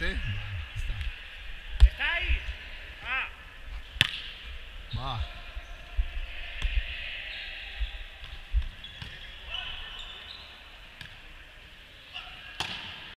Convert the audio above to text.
Sì. Stai? Ah. Va.